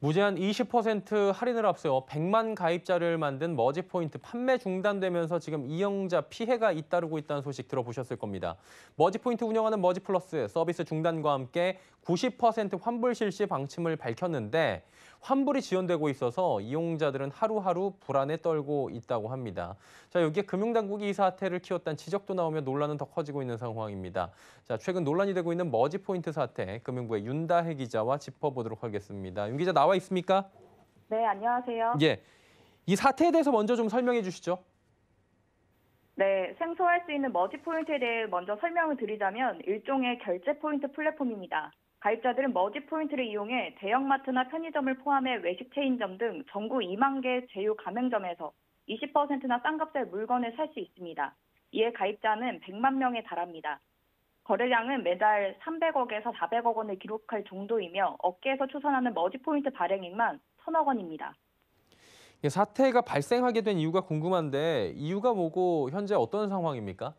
무제한 20% 할인을 앞세워 100만 가입자를 만든 머지 포인트 판매 중단되면서 지금 이용자 피해가 잇따르고 있다는 소식 들어보셨을 겁니다. 머지 포인트 운영하는 머지 플러스 서비스 중단과 함께 90% 환불 실시 방침을 밝혔는데 환불이 지연되고 있어서 이용자들은 하루하루 불안에 떨고 있다고 합니다. 자, 여기에 금융당국이 이 사태를 키웠다는 지적도 나오며 논란은 더 커지고 있는 상황입니다. 자, 최근 논란이 되고 있는 머지 포인트 사태, 금융부의 윤다혜 기자와 짚어보도록 하겠습니다. 윤 기자 나와 있습니까? 네, 안녕하세요. 예. 이 사태에 대해서 먼저 좀 설명해 주시죠. 네, 생소할 수 있는 머지 포인트에 대해 먼저 설명을 드리자면 일종의 결제 포인트 플랫폼입니다. 가입자들은 머지 포인트를 이용해 대형마트나 편의점을 포함해 외식 체인점 등 전국 2만 개 제휴 가맹점에서 20%나 싼 값에 물건을 살 수 있습니다. 이에 가입자는 100만 명에 달합니다. 거래량은 매달 300억에서 400억 원을 기록할 정도이며 업계에서 추산하는 머지 포인트 발행액만 1000억 원입니다. 이 사태가 발생하게 된 이유가 궁금한데 이유가 뭐고 현재 어떤 상황입니까?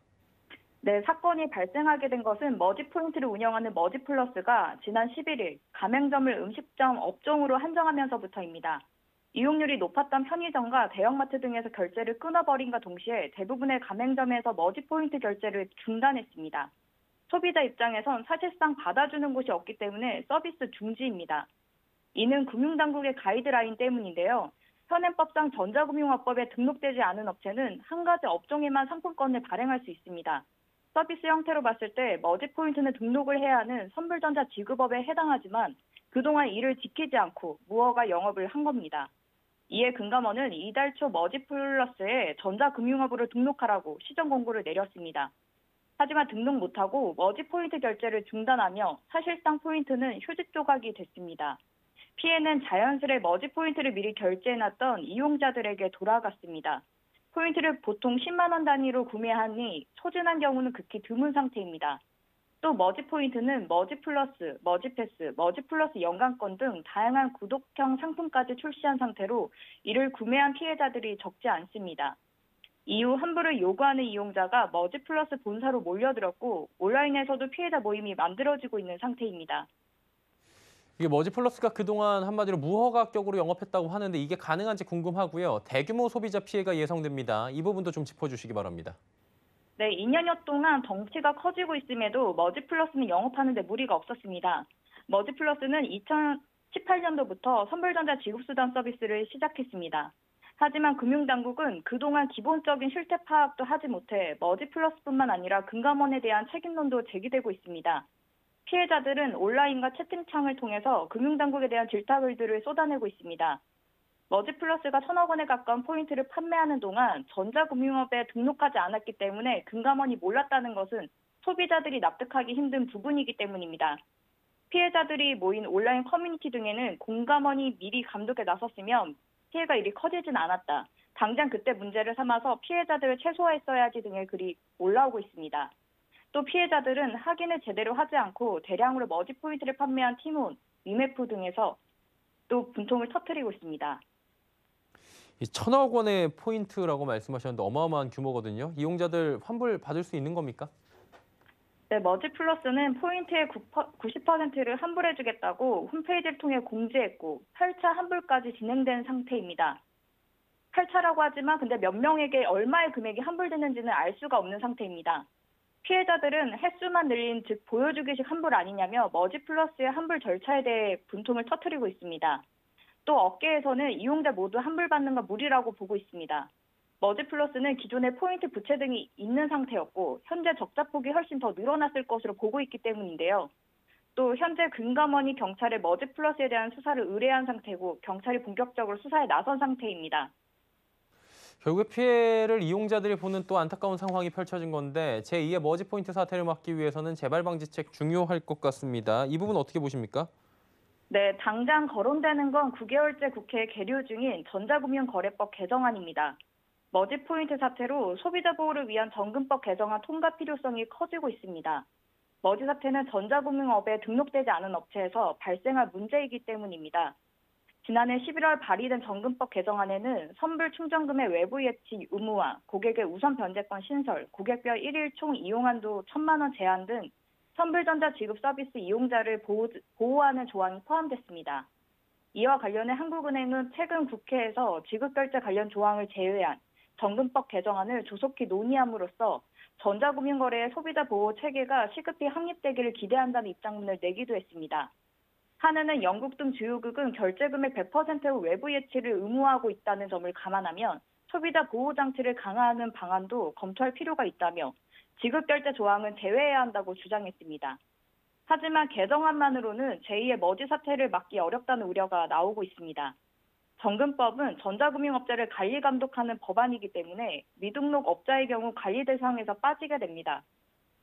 네, 사건이 발생하게 된 것은 머지 포인트를 운영하는 머지 플러스가 지난 11일 가맹점을 음식점 업종으로 한정하면서부터입니다. 이용률이 높았던 편의점과 대형마트 등에서 결제를 끊어버림과 동시에 대부분의 가맹점에서 머지 포인트 결제를 중단했습니다. 소비자 입장에선 사실상 받아주는 곳이 없기 때문에 서비스 중지입니다. 이는 금융당국의 가이드라인 때문인데요. 현행법상 전자금융업법에 등록되지 않은 업체는 한 가지 업종에만 상품권을 발행할 수 있습니다. 서비스 형태로 봤을 때 머지 포인트는 등록을 해야 하는 선불전자 지급업에 해당하지만 그동안 이를 지키지 않고 무허가 영업을 한 겁니다. 이에 금감원은 이달 초 머지 플러스에 전자금융업으로 등록하라고 시정 권고를 내렸습니다. 하지만 등록 못하고 머지 포인트 결제를 중단하며 사실상 포인트는 휴지 조각이 됐습니다. 피해는 자연스레 머지 포인트를 미리 결제해놨던 이용자들에게 돌아갔습니다. 포인트를 보통 10만 원 단위로 구매하니 소진한 경우는 극히 드문 상태입니다. 또 머지 포인트는 머지 플러스, 머지 패스, 머지 플러스 연간권 등 다양한 구독형 상품까지 출시한 상태로 이를 구매한 피해자들이 적지 않습니다. 이후 환불을 요구하는 이용자가 머지 플러스 본사로 몰려들었고 온라인에서도 피해자 모임이 만들어지고 있는 상태입니다. 이게 머지플러스가 그동안 한마디로 무허가격으로 영업했다고 하는데 이게 가능한지 궁금하고요. 대규모 소비자 피해가 예상됩니다. 이 부분도 좀 짚어주시기 바랍니다. 네, 2년여 동안 덩치가 커지고 있음에도 머지플러스는 영업하는 데 무리가 없었습니다. 머지플러스는 2018년도부터 선불전자 지급수단 서비스를 시작했습니다. 하지만 금융당국은 그동안 기본적인 실태 파악도 하지 못해 머지플러스뿐만 아니라 금감원에 대한 책임론도 제기되고 있습니다. 피해자들은 온라인과 채팅창을 통해서 금융당국에 대한 질타글들을 쏟아내고 있습니다. 머지플러스가 천억 원에 가까운 포인트를 판매하는 동안 전자금융업에 등록하지 않았기 때문에 금감원이 몰랐다는 것은 소비자들이 납득하기 힘든 부분이기 때문입니다. 피해자들이 모인 온라인 커뮤니티 등에는 금감원이 미리 감독에 나섰으면 피해가 이리 커지진 않았다. 당장 그때 문제를 삼아서 피해자들을 최소화했어야지 등의 글이 올라오고 있습니다. 또 피해자들은 확인을 제대로 하지 않고 대량으로 머지 포인트를 판매한 티몬, 위메프 등에서 또 분통을 터뜨리고 있습니다. 이 천억 원의 포인트라고 말씀하셨는데 어마어마한 규모거든요. 이용자들 환불 받을 수 있는 겁니까? 네, 머지 플러스는 포인트의 90%를 환불해주겠다고 홈페이지를 통해 공지했고 8차 환불까지 진행된 상태입니다. 8차라고 하지만 근데 몇 명에게 얼마의 금액이 환불되는지는 알 수가 없는 상태입니다. 피해자들은 횟수만 늘린 즉 보여주기식 환불 아니냐며 머지 플러스의 환불 절차에 대해 분통을 터뜨리고 있습니다. 또 업계에서는 이용자 모두 환불받는 건 무리라고 보고 있습니다. 머지 플러스는 기존에 포인트 부채 등이 있는 상태였고 현재 적자 폭이 훨씬 더 늘어났을 것으로 보고 있기 때문인데요. 또 현재 금감원이 경찰에 머지 플러스에 대한 수사를 의뢰한 상태고 경찰이 본격적으로 수사에 나선 상태입니다. 결국에 피해를 이용자들이 보는 또 안타까운 상황이 펼쳐진 건데 제2의 머지 포인트 사태를 막기 위해서는 재발 방지책 중요할 것 같습니다. 이 부분 어떻게 보십니까? 네, 당장 거론되는 건 9개월째 국회에 계류 중인 전자금융거래법 개정안입니다. 머지 포인트 사태로 소비자 보호를 위한 전금법 개정안 통과 필요성이 커지고 있습니다. 머지 사태는 전자금융업에 등록되지 않은 업체에서 발생한 문제이기 때문입니다. 지난해 11월 발의된 정금법 개정안에는 선불 충전금의 외부 예치 의무화, 고객의 우선 변제권 신설, 고객별 1일 총 이용한도 1천만 원 제한 등 선불전자 지급 서비스 이용자를 보호, 보호하는 조항이 포함됐습니다. 이와 관련해 한국은행은 최근 국회에서 지급결제 관련 조항을 제외한 정금법 개정안을 조속히 논의함으로써 전자금융거래의 소비자 보호 체계가 시급히 확립되기를 기대한다는 입장문을 내기도 했습니다. 한은은 영국 등 주요국은 결제금액 100%의 외부 예치를 의무화하고 있다는 점을 감안하면 소비자 보호 장치를 강화하는 방안도 검토할 필요가 있다며 지급 결제 조항은 제외해야 한다고 주장했습니다. 하지만 개정안만으로는 제2의 머지 사태를 막기 어렵다는 우려가 나오고 있습니다. 정금법은 전자금융업자를 관리 감독하는 법안이기 때문에 미등록 업자의 경우 관리 대상에서 빠지게 됩니다.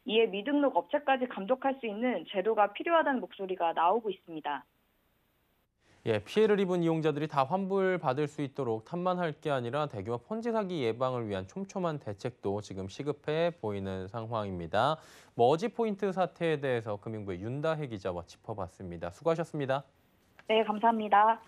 이에 미등록 업체까지 감독할 수 있는 제도가 필요하다는 목소리가 나오고 있습니다. 예, 피해를 입은 이용자들이 다 환불받을 수 있도록 탐만할 게 아니라 대규모 폰지 사기 예방을 위한 촘촘한 대책도 지금 시급해 보이는 상황입니다. 머지 포인트 사태에 대해서 금융부의 윤다혜 기자와 짚어봤습니다. 수고하셨습니다. 네, 감사합니다.